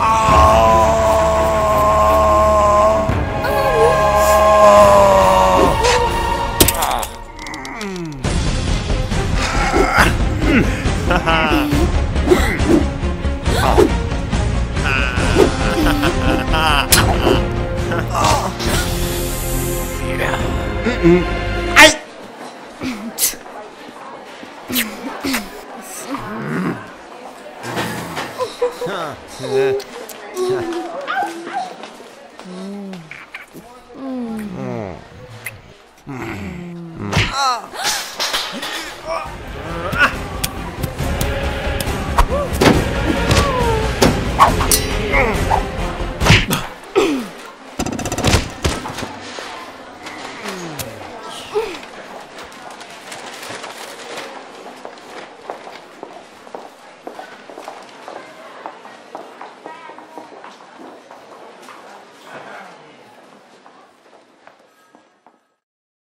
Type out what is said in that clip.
아이! 嗯嗯嗯嗯嗯啊！